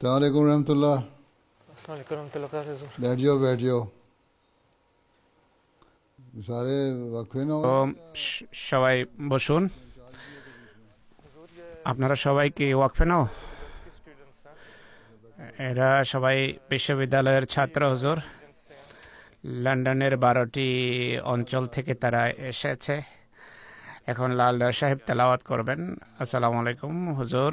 अलैक्म रहमतुल्लाह बैठ जाओ बैठ जाओ सारे वक्फे ना তো স- সবাই বসুন আপনারা সবাই কি ওয়াকফে নাও এরা সবাই বিশ্ববিদ্যালয়ের ছাত্র হুজুর লন্ডনের বারোটি অঞ্চল থেকে তারা এসেছে এখন লাল সাহেব তেলাওয়াত করবেন আসসালামু আলাইকুম হুজুর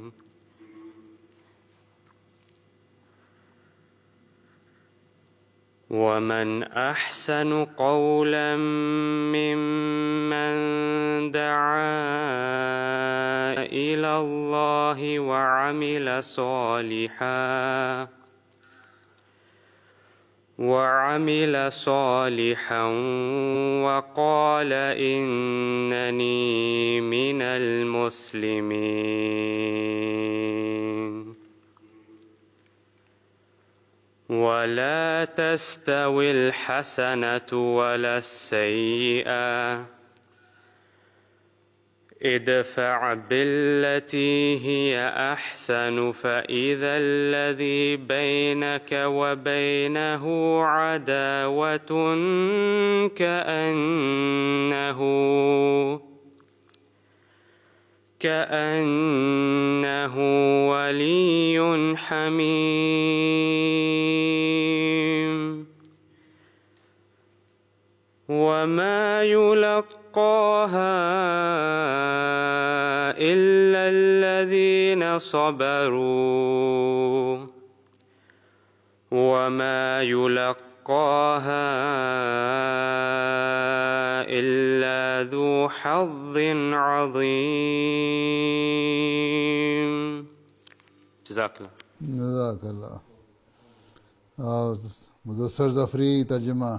ومن أحسن قولا ممن دعا إلى الله وعمل صالحا وعمل صالحا وقال إنني من المسلمين. ولا تستوي الحسنة ولا السيئة. ادفع بالتي هي أحسن فإذا الذي بينك وبينه عداوة كأنه كأنه ولي حميم. وما يلقاها إلا الذين صبروا. وما يلقاها يلقاها إلا ذو حظ عظيم. جزاك الله. جزاك الله. آه، مدسر زفري ترجمة.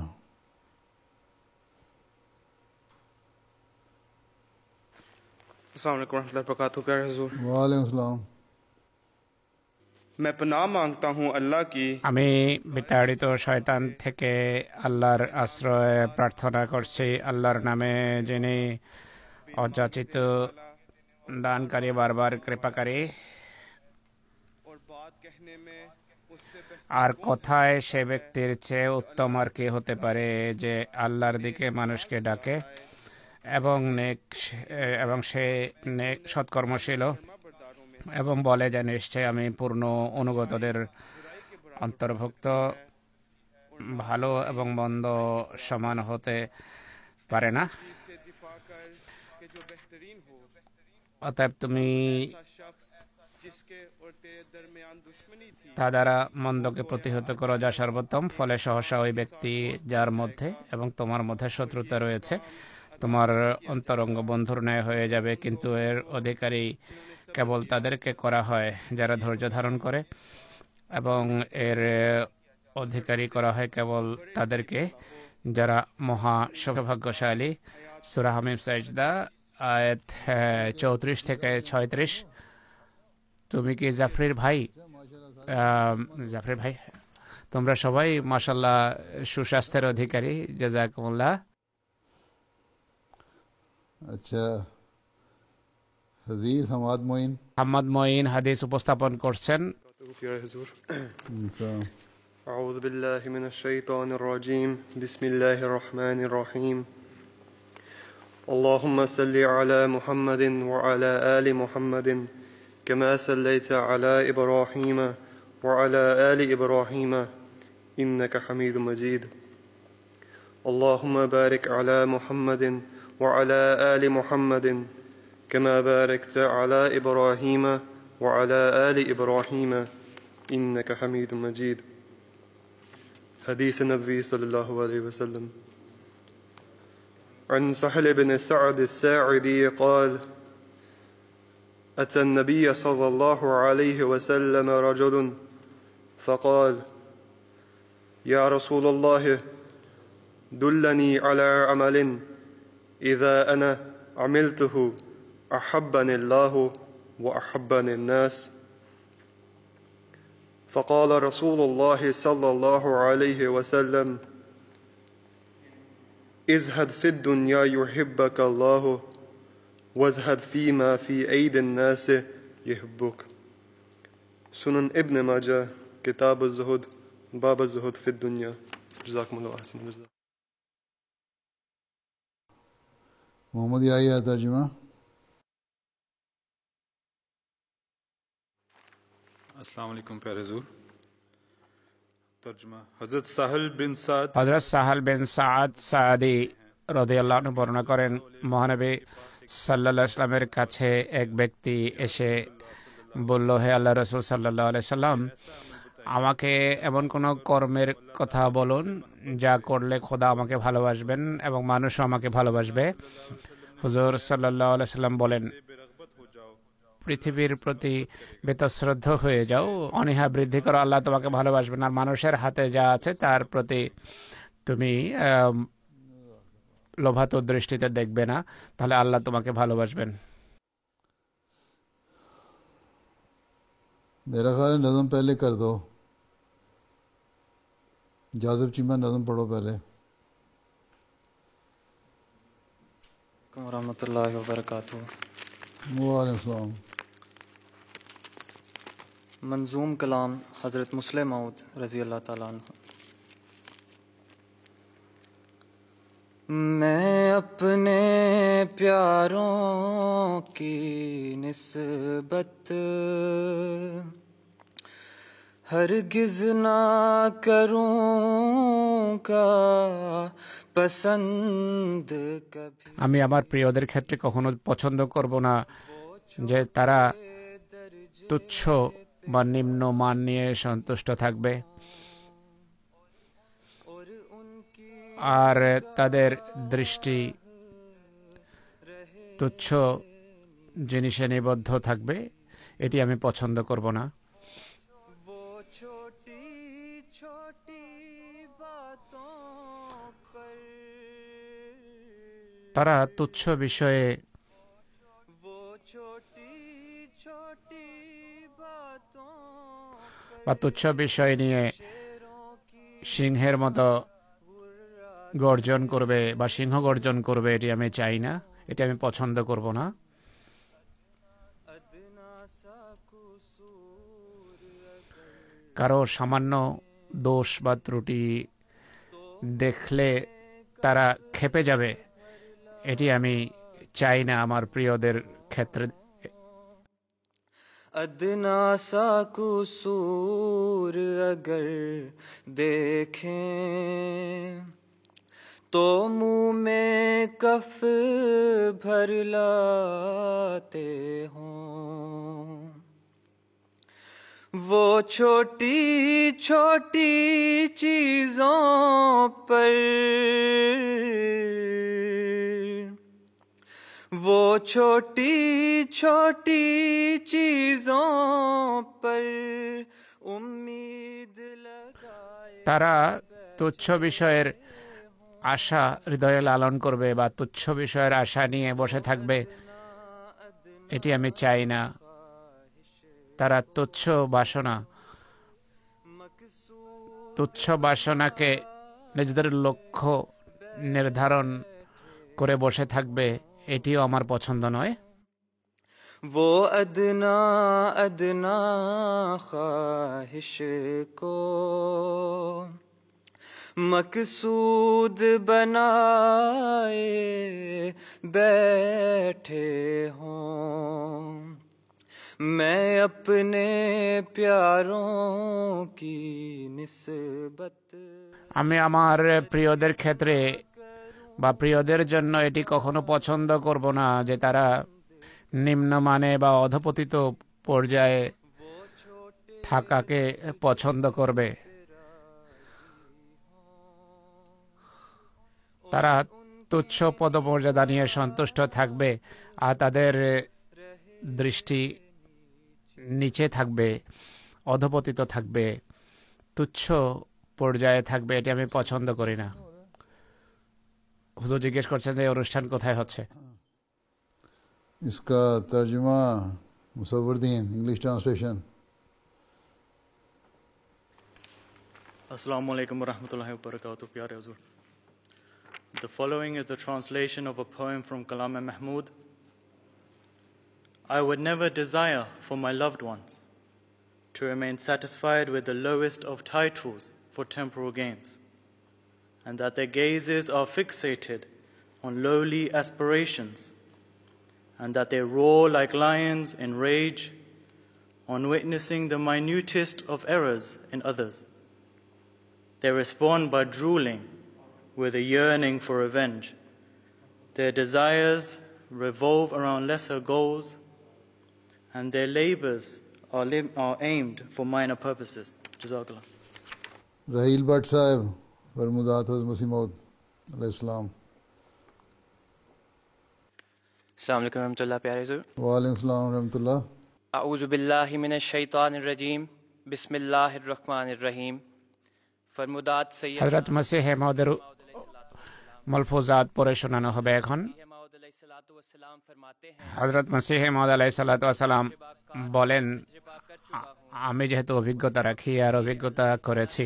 السلام علیکم ورحمۃ اللہ وبرکاتہ پیارے حضور. وعلیکم السلام. मैं पनाह मांगता हूँ अल्लाह की আমি বিতাড়িত শয়তান থেকে আল্লাহর আশ্রয় প্রার্থনা করছি আল্লাহর নামে যিনি অযাচিত দানকারী বারবার কৃপাকারী और बात कहने में उससे बेहतर আর কথায় সে ব্যক্তির চেয়ে উত্তম আর কি হতে পারে যে আল্লাহর দিকে মানুষকে ডাকে এবং নেক এবং সে নেক সৎকর্মশীল এবং বলে যে নিশ্চয় আমি পূর্ণ অনুগতদের অন্তর্ভুক্ত, ভালো এবং মন্দ সমান হতে পারে না। অতএব তুমি তা দ্বারা মন্দকে প্রতিহত করো যা সর্বোত্তম, ফলে সহসা ওই ব্যক্তি যার মধ্যে এবং তোমার মধ্যে শত্রুতা রয়েছে, তোমার অন্তরঙ্গ বন্ধুর ন্যায় হয়ে যাবে, কিন্তু এর অধিকারী কেবল তাদেরকে করা হয় যারা ধৈর্য ধারণ করে এবং এর অধিকারী করা হয় কেবল তাদেরকে যারা মহা সৌভাগ্যশালী। সুরাহামিম সাইজদা আয়াত হ্যাঁ, চৌত্রিশ থেকে ছয়ত্রিশ। তুমি কি জাফরির ভাই? জাফরির ভাই? তোমরা সবাই মাসাল্লাহ সুস্বাস্থ্যের অধিকারী জাজাকুল্লাহ আচ্ছা হাদিস হামাদ মঈন হামাদ মঈন হাদিস উপস্থাপন করছেন। أعوذ بالله من الشيطان الرجيم. بسم الله الرحمن الرحيم. اللهم صل على محمد وعلى آل محمد كما صليت على إبراهيم وعلى آل إبراهيم. إنك حميد مجيد. اللهم بارك على محمد وعلى آل محمد كما باركت على إبراهيم وعلى آل إبراهيم إنك حميد مجيد. حديث النبي صلى الله عليه وسلم. عن سهل بن سعد الساعدي قال أتى النبي صلى الله عليه وسلم رجل فقال يا رسول الله دلني على عمل إذا أنا عملته. أحبني الله وأحبني الناس. فقال رسول الله صلى الله عليه وسلم ازهد في الدنيا يحبك الله وازهد فيما في أيدي الناس يحبك. سنن ابن ماجه كتاب الزهد باب الزهد في الدنيا. جزاكم الله أحسن الجزاء. محمد يا ترجمة तर्जुमा अस्सलाम वालेकुम प्यारे हुजूर तर्जुमा हजरत साहल बिन साद হজরত সাহাল বিন সাদ সাদি রদিয়াল্লাহ বর্ণনা করেন মহানবী সাল্লাহ ইসলামের কাছে এক ব্যক্তি এসে বলল হে আল্লাহ রসুল সাল্লাহ আলাই সাল্লাম আমাকে এমন কোনো কর্মের কথা বলুন যা করলে খোদা আমাকে ভালোবাসবেন এবং মানুষও আমাকে ভালোবাসবে হুজুর সাল্লাহ আলাই সাল্লাম বলেন পৃথিবীর প্রতি বেতশ্রদ্ধ হয়ে যাও অনীহা বৃদ্ধি করো আল্লাহ তোমাকে ভালোবাসবেন আর মানুষের হাতে যা আছে তার প্রতি তুমি আম, লোভাতুর দৃষ্টিতে দেখবে না তাহলে আল্লাহ তোমাকে ভালোবাসবেন मेरा ख्याल है नज़म पहले कर दो जाजिब चीमा नज़म पढ़ो पहले वरहमतुल्लाहि वबरकातुहू वालेकुम मंजूम कलाम हज़रत मुस्लिम मऊद रज़ी अल्लाह ताला अन्हु मैं अपने प्यारों की निस्बत हरगिज ना करूँगा पसंद कभी আমি আমার প্রিয়দের ক্ষেত্রে কখনো পছন্দ করব না যে তারা তুচ্ছ বা নিম্ন মান নিয়ে সন্তুষ্ট থাকবে। আর তাদের দৃষ্টি তুচ্ছ জিনিসে নিবদ্ধ থাকবে, এটি আমি পছন্দ করব না। তারা তুচ্ছ বিষয়ে বা তুচ্ছ বিষয় নিয়ে সিংহের মতো গর্জন করবে বা সিংহ গর্জন করবে, এটি আমি চাই না, এটি আমি পছন্দ করব না। কারও সামান্য দোষ বা ত্রুটি দেখলে তারা খেপে যাবে, এটি আমি চাই না আমার প্রিয়দের ক্ষেত্রে। अदना सा कसूर अगर देखें तो मुँह में कफ भर लाते हों। वो छोटी छोटी चीज़ों पर वो छोटी छोटी चीजों पर उम्मीद लगाए তারা তুচ্ছ বিষয়ের আশা হৃদয়ে লালন করবে বা তুচ্ছ বিষয়ের আশা নিয়ে বসে থাকবে এটি আমি চাই না তারা তুচ্ছ বাসনা তুচ্ছ বাসনাকে নিজেদের লক্ষ্য নির্ধারণ করে বসে থাকবে এটিও আমার পছন্দ নয় वो अदना अदना ख्वाहिश को मकसूद बनाए बैठे हों मैं अपने प्यारों की निस्बत আমি আমার প্রিয়দের ক্ষেত্রে বা প্রিয়দের জন্য এটি কখনো পছন্দ করব না যে তারা নিম্নমানে বা অধপতিত পর্যায়ে থাকাকে পছন্দ করবে। তারা তুচ্ছ পদমর্যাদা নিয়ে সন্তুষ্ট থাকবে আর তাদের দৃষ্টি নিচে থাকবে, অধপতিত থাকবে, তুচ্ছ পর্যায়ে থাকবে, এটি আমি পছন্দ করি না। হুজুর জিজ্ঞেস করছেন যে এই অনুষ্ঠান কোথায় হচ্ছে इसका तर्जुमा मुसवरदीन English translation Assalamu alaikum wa rahmatullahi wa barakatuh, pyare Huzur. The following is the translation of a poem from Kalam Mahmud. I would never desire for my loved ones to remain satisfied with the lowest of titles for temporal gains, and that their gazes are fixated on lowly aspirations, and that they roar like lions in rage on witnessing the minutest of errors in others. They respond by drooling with a yearning for revenge. Their desires revolve around lesser goals, and their labors are, are aimed for minor purposes. Jazakallah. Raheel Bhatt साहब फरमुदात मसीह मौद Assalamu alaikum warahmatullahi प्यारे हुजूर वालेकुम सलाम रहमतुल्लाह अऊज़ु बिल्लाहि मिनश शैतानिर रजीम बिस्मिल्लाहिर रहमानिर रहीम फरमुदात सैयद হজরত মসিহ মহদের মলফুজাত পড়ে শোনানো হবে এখন माऊद अलैहिस्सलातु वस्सलाम फरमाते हैं হজরত মসিহ মহদ আলাইসাল্লাম বলেন আ- আমি যেহেতু অভিজ্ঞতা রাখি আর অভিজ্ঞতা করেছি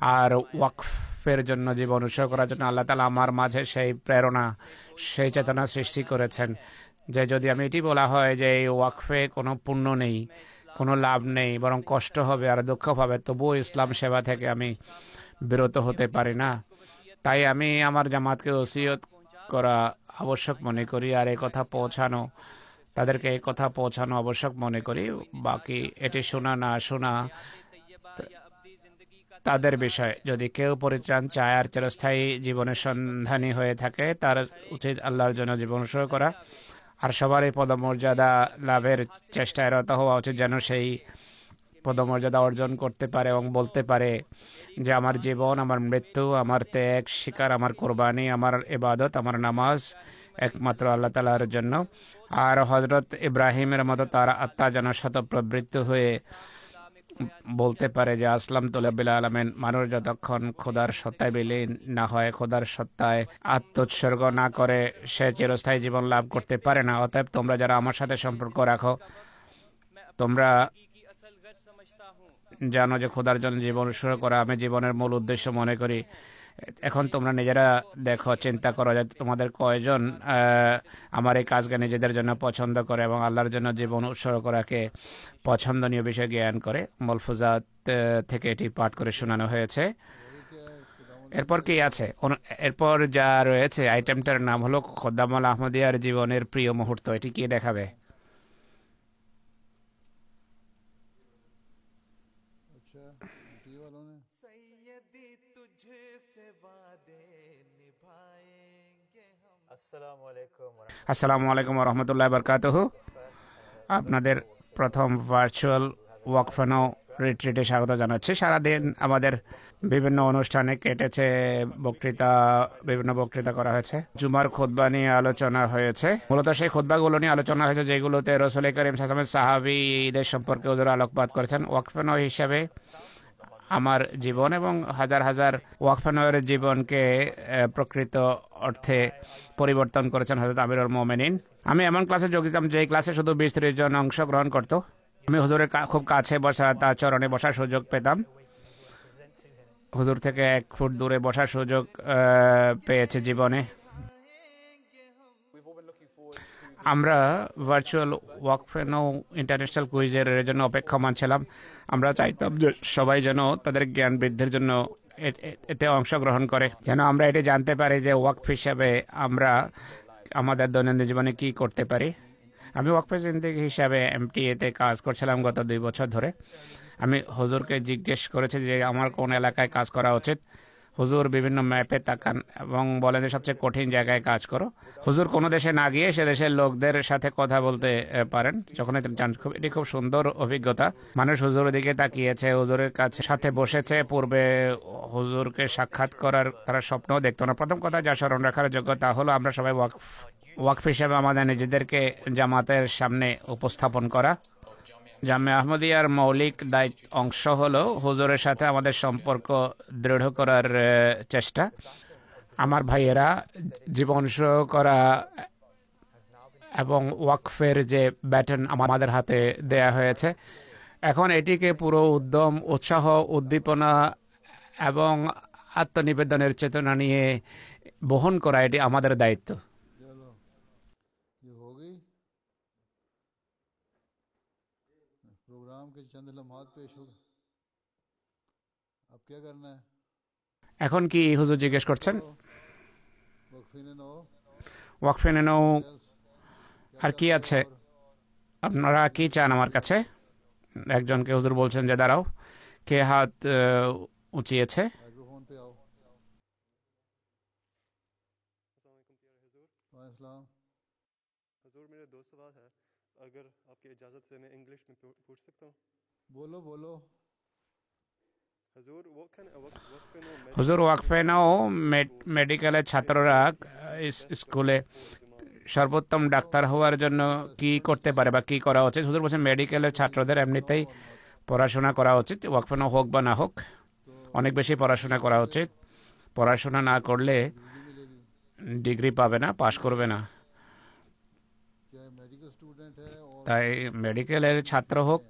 আর ওয়াকফের জন্য জীবন উৎসর্গ করার জন্য আল্লাহ তালা আমার মাঝে সেই প্রেরণা, সেই চেতনা সৃষ্টি করেছেন যে যদি আমি এটি বলা হয় যে এই ওয়াকফে কোনো পুণ্য নেই, কোনো লাভ নেই, বরং কষ্ট হবে আর দুঃখ পাবে, তবুও ইসলাম সেবা থেকে আমি বিরত হতে পারি না। তাই আমি আমার জামাতকে ওসিয়ত করা আবশ্যক মনে করি আর এই কথা পৌঁছানো, তাদেরকে এই কথা পৌঁছানো আবশ্যক মনে করি। বাকি এটি শোনা না শোনা তাদের বিষয়। যদি কেউ পরিত্রাণ চায় আর চিরস্থায়ী জীবনের সন্ধানী হয়ে থাকে, তার উচিত আল্লাহর জন্য জীবন উৎসর্গ করা। আর সবারই পদমর্যাদা লাভের চেষ্টায় রত হওয়া উচিত যেন সেই পদমর্যাদা অর্জন করতে পারে এবং বলতে পারে যে, আমার জীবন, আমার মৃত্যু, আমার ত্যাগ, শিকার, আমার কোরবানি, আমার ইবাদত, আমার নামাজ একমাত্র আল্লাহ তালার জন্য। আর হজরত ইব্রাহিমের মতো তার আত্মা যেন শত প্রবৃত্ত হয়ে বলতে পারে যে আসলাম তোলাবিল আলমেন মানুষ যতক্ষণ খোদার সত্তায় বিলীন না হয়, খোদার সত্তায় আত্মোৎসর্গ না করে, সে চিরস্থায়ী জীবন লাভ করতে পারে না। অতএব তোমরা যারা আমার সাথে সম্পর্ক রাখো, তোমরা জানো যে খোদার জন্য জীবন শুরু করা আমি জীবনের মূল উদ্দেশ্য মনে করি। এখন তোমরা নিজেরা দেখো, চিন্তা করো যে তোমাদের কয়জন আমার এই কাজকে নিজেদের জন্য পছন্দ করে এবং আল্লাহর জন্য জীবন উৎসর্গ করাকে পছন্দনীয় বিষয় জ্ঞান করে। মলফুজাত থেকে এটি পাঠ করে শোনানো হয়েছে। এরপর কি আছে? এরপর যা রয়েছে আইটেমটার নাম হলো খদ্দামাল আহমদিয়ার জীবনের প্রিয় মুহূর্ত। এটি কি দেখাবে? আসসালামু আলাইকুম রহমতুল্লাহ বরকাতহ। আপনাদের প্রথম ভার্চুয়াল ওয়াকফানো রিট্রিটে স্বাগত জানাচ্ছি। সারাদিন আমাদের বিভিন্ন অনুষ্ঠানে কেটেছে, বক্তৃতা, বিভিন্ন বক্তৃতা করা হয়েছে। জুমার খোদবা নিয়ে আলোচনা হয়েছে। মূলত সেই খোদবাগুলো নিয়ে আলোচনা হয়েছে যেগুলোতে রসুল করিম সাসামের সাহাবিদের সম্পর্কে ওদের আলোকপাত করেছেন। ওয়াকফানো হিসাবে আমার জীবন এবং হাজার হাজার ওয়াকফানোয়ের জীবনকে প্রকৃত অর্থে পরিবর্তন করেছেন হজরত আমিরুল মোমেনিন। আমি এমন ক্লাসে যোগ দিতাম, যে ক্লাসে শুধু বিশ ত্রিশ জন অংশগ্রহণ করতো। আমি হুজুরের খুব কাছে বসা, তার চরণে বসার সুযোগ পেতাম। হুজুর থেকে এক ফুট দূরে বসার সুযোগ পেয়েছে জীবনে। আমরা ভার্চুয়াল ওয়ার্ক ওয়াকফেনো ইন্টারন্যাশনাল কুইজের জন্য অপেক্ষমান ছিলাম। আমরা চাইতাম যে সবাই যেন তাদের জ্ঞান বৃদ্ধির জন্য এতে অংশগ্রহণ করে। যেন আমরা এটি জানতে পারি যে ওয়াকফ হিসাবে আমরা আমাদের দৈনন্দিন জীবনে কি করতে পারি। আমি ওয়াকফে জিন্দিগি হিসাবে এমটিএতে কাজ করছিলাম গত দুই বছর ধরে। আমি হুজুরকে জিজ্ঞেস করেছি যে, আমার কোন এলাকায় কাজ করা উচিত? হুজুর বিভিন্ন ম্যাপে তাকান এবং বলেন যে সবচেয়ে কঠিন জায়গায় কাজ করো। হুজুর কোনো দেশে না গিয়ে সে দেশের লোকদের সাথে কথা বলতে পারেন, যখন জান খুব, এটি খুব সুন্দর অভিজ্ঞতা। মানুষ হুজুরের দিকে তাকিয়েছে, হুজুরের কাছে সাথে বসেছে। পূর্বে হুজুরকে সাক্ষাৎ করার তারা স্বপ্নও দেখতো না। প্রথম কথা যা স্মরণ রাখার যোগ্যতা হলো আমরা সবাই ওয়াকফ ওয়াকফ হিসেবে আমাদের নিজেদেরকে জামাতের সামনে উপস্থাপন করা। জামে আহমদিয়ার মৌলিক দায়িত্ব অংশ হলো হুজুরের সাথে আমাদের সম্পর্ক দৃঢ় করার চেষ্টা। আমার ভাইয়েরা জীবন করা এবং ওয়াকফের যে ব্যাটন আমাদের হাতে দেয়া হয়েছে। এখন এটিকে পুরো উদ্যম, উৎসাহ, উদ্দীপনা এবং আত্মনিবেদনের চেতনা নিয়ে বহন করা এটি আমাদের দায়িত্ব। चंद लम्हात पेश हो अब क्या करना है এখন কি হুজুর জিজ্ঞেস করছেন वक्फी ने नो ওয়াকফেনেও আর কি আছে আপনারা কি চান আমার কাছে একজনকে হুজুর বলছেন যে দাঁড়াও কে হাত আহ, উঁচিয়েছে माइक्रोफोन पे आओ वालेकुम हजूर मेरे दो सवाल है अगर आपकी इजाज़त से मैं इंग्लिश में पू- पूछ सकता हूँ হুজুর ওয়াকফেনাও মেডিকেলের ছাত্ররা স্কুলে সর্বোত্তম ডাক্তার হওয়ার জন্য কি করতে পারে বা কি করা উচিত? হুজুর বলছেন মেডিকেলের ছাত্রদের এমনিতেই পড়াশোনা করা উচিত ওয়াকফেনো হোক বা না হোক অনেক বেশি পড়াশোনা করা উচিত। পড়াশোনা না করলে ডিগ্রি পাবে না পাশ করবে না। তাই মেডিকেলের ছাত্র হোক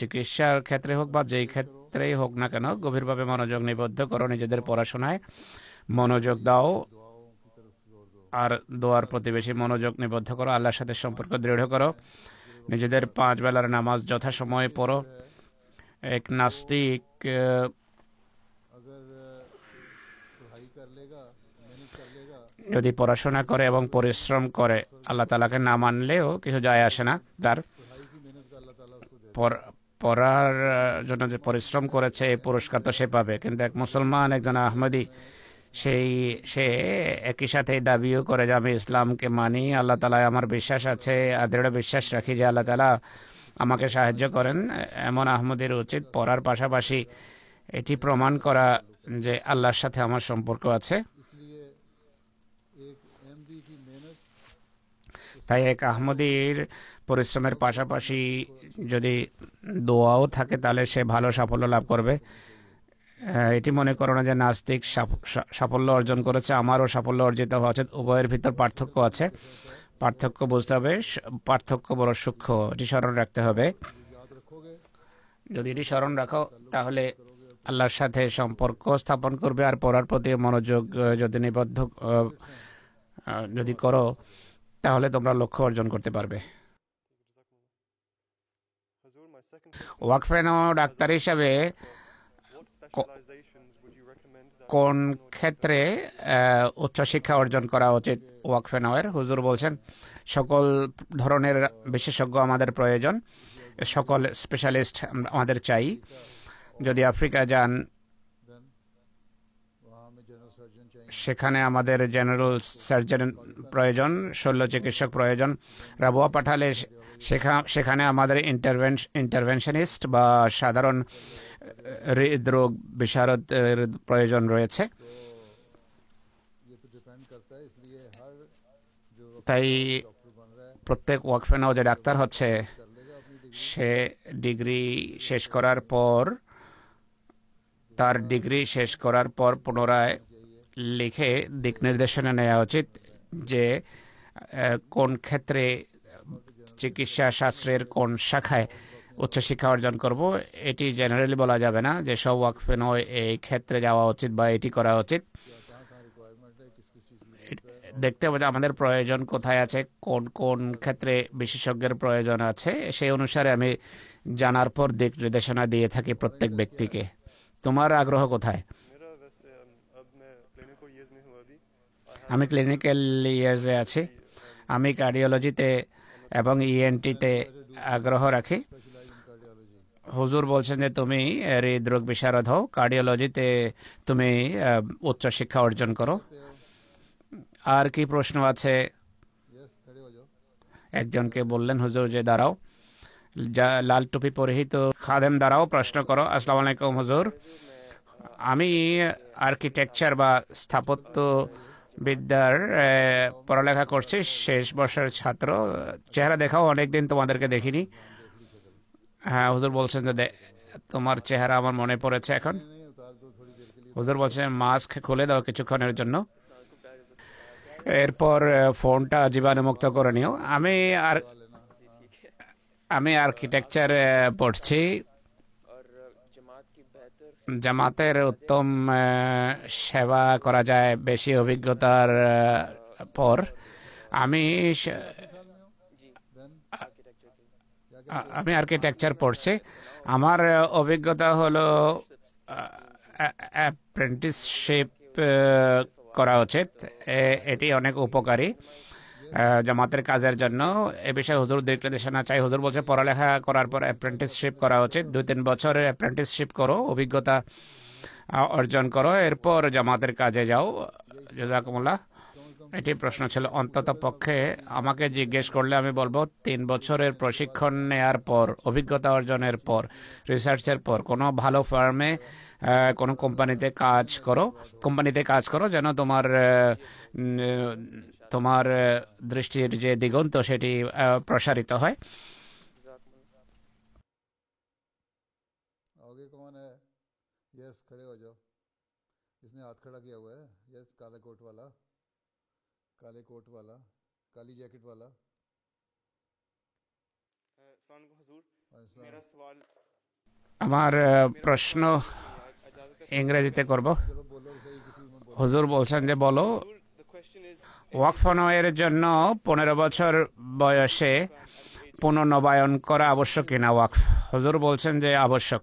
চিকিৎসার ক্ষেত্রে হোক বা যেই ক্ষেত্রেই হোক না কেন, গভীরভাবে মনোযোগ নিবদ্ধ করো, নিজেদের পড়াশোনায় মনোযোগ দাও আর দোয়ার প্রতিবেশী মনোযোগ নিবদ্ধ করো, আল্লাহর সাথে সম্পর্ক দৃঢ় করো, নিজেদের পাঁচ বেলার নামাজ যথাসময়ে পড়ো, এক নাস্তিক যদি পড়াশোনা করে এবং পরিশ্রম করে, আল্লাহ তালাকে না মানলেও কিছু যায় আসে না তার। পড়ার জন্য যে পরিশ্রম করেছে এই পুরস্কার তো সে পাবে। কিন্তু এক মুসলমান, একজন আহমদি, সেই, সে একই সাথে দাবিও করে যে, আমি ইসলামকে মানি, আল্লাহ তালায় আমার বিশ্বাস আছে, আর দৃঢ় বিশ্বাস রাখি যে, আল্লাহ তালা আমাকে সাহায্য করেন। এমন আহমদের উচিত পড়ার পাশাপাশি এটি প্রমাণ করা যে, আল্লাহর সাথে আমার সম্পর্ক আছে। তাই এক আহমদির পরিশ্রমের পাশাপাশি যদি দোয়াও থাকে, তাহলে সে ভালো সাফল্য লাভ করবে। এটি মনে করো না যে নাস্তিক সাফল্য অর্জন করেছে, আমারও সাফল্য অর্জিত হওয়া উচিত। উভয়ের ভিতর পার্থক্য আছে। পার্থক্য বুঝতে হবে পার্থক্য বড় সূক্ষ্ম, এটি স্মরণ রাখতে হবে। যদি এটি স্মরণ রাখো, তাহলে আল্লাহর সাথে সম্পর্ক স্থাপন করবে আর পড়ার প্রতি মনোযোগ যদি নিবদ্ধ যদি করো, তাহলে তোমরা লক্ষ্য অর্জন করতে পারবে। ওয়াকফেনো ডাক্তার হিসাবে কোন ক্ষেত্রে উচ্চশিক্ষা অর্জন করা উচিত ওয়াকফেনাওয়ের হুজুর বলছেন, সকল ধরনের বিশেষজ্ঞ আমাদের প্রয়োজন, সকল স্পেশালিস্ট আমাদের চাই। যদি আফ্রিকা যান, সেখানে আমাদের জেনারেল সার্জন প্রয়োজন, শল্য চিকিৎসক প্রয়োজন। রাবুয়া পাঠালে সেখানে আমাদের ইন্টারভেনশনিস্ট বা সাধারণ হৃদরোগ বিশারদ প্রয়োজন রয়েছে। তাই প্রত্যেক ওয়ার্কফেনও যে ডাক্তার হচ্ছে, সে ডিগ্রি শেষ করার পর, তার ডিগ্রি শেষ করার পর পুনরায় লিখে দিক নির্দেশনা নেওয়া উচিত যে কোন ক্ষেত্রে চিকিৎসা শাস্ত্রের কোন শাখায় উচ্চশিক্ষা অর্জন করব, এটি জেনারেলি বলা যাবে না যে সব ওয়াকফে নয় এই ক্ষেত্রে যাওয়া উচিত বা এটি করা উচিত। দেখতে হবে যে আমাদের প্রয়োজন কোথায় আছে, কোন কোন ক্ষেত্রে বিশেষজ্ঞের প্রয়োজন আছে, সেই অনুসারে আমি জানার পর দিক নির্দেশনা দিয়ে থাকি প্রত্যেক ব্যক্তিকে। তোমার আগ্রহ কোথায়? আমি ক্লিনিক্যাল ইয়ার্সে আছি। আমি কার্ডিওলজিতে এবং ইএনটিতে আগ্রহ রাখি। হুজুর বলছেন যে, তুমি হৃদরোগ বিশারদ হও, কার্ডিওলজিতে তুমি উচ্চশিক্ষা অর্জন করো। আর কি প্রশ্ন আছে? একজনকে বললেন, হুজুর, যে দাঁড়াও, যা লাল টুপি পরিহিত খাদেম দ্বারাও প্রশ্ন করো, আসসালাম আলাইকুম হুজুর। আমি আর্কিটেকচার বা স্থাপত্য বিদ্যার পড়ালেখা করছি, শেষ বর্ষের ছাত্র। চেহারা দেখাও অনেকদিন তোমাদেরকে দেখিনি। হ্যাঁ হুজুর বলছেন যে তোমার চেহারা আমার মনে পড়েছে এখন। হুজুর বলছেন মাস্ক খুলে দাও কিছুক্ষণের জন্য। এরপর ফোনটা জীবাণুমুক্ত করে নিও। আমি আর, আমি আর্কিটেকচার পড়ছি। জামাতের উত্তম সেবা করা যায় বেশি অভিজ্ঞতার পর আমি আমি আর্কিটেকচার পড়ছি। আমার অভিজ্ঞতা হলো অ্যাপ্রেন্টিসশিপ করা উচিত। এটি অনেক উপকারী। জামাতের কাজের জন্য। এ বিষয়ে হুজুর দিক নির্দেশনা চাই। হুজুর বলছে, পড়ালেখা করার পর অ্যাপ্রেন্টিসশিপ করা উচিত। দুই তিন বছরের অ্যাপ্রেন্টিসশিপ করো, অভিজ্ঞতা অর্জন করো। এরপর জামাতের কাজে যাও। জাজাকুমুল্লাহ, এটি প্রশ্ন ছিল। অন্তত পক্ষে আমাকে জিজ্ঞেস করলে আমি বলব, তিন বছরের প্রশিক্ষণ নেয়ার পর, অভিজ্ঞতা অর্জনের পর রিসার্চের পর, কোনো ভালো ফার্মে কোনো কোম্পানিতে কাজ করো। কোম্পানিতে কাজ করো যেন তোমার তোমার আহ, দৃষ্টির যে দিগন্ত সেটি আহ, প্রসারিত হয় आगे कौन है यस खड़े हो जाओ इसने हाथ खड़ा किया हुआ है यस काले कोट वाला काले कोट वाला काली जैकेट वाला अस्सलाम। আমার আহ, প্রশ্ন ইংরেজিতে করব चलो बोलो सही किसी में बोलो হুজুর বলছেন যে বলো ওয়াকফ নয়ের জন্য পনেরো বছর বয়সে পুনর্নবায়ন করা আবশ্যক কিনা ওয়াকফ? হজুর বলছেন যে আবশ্যক।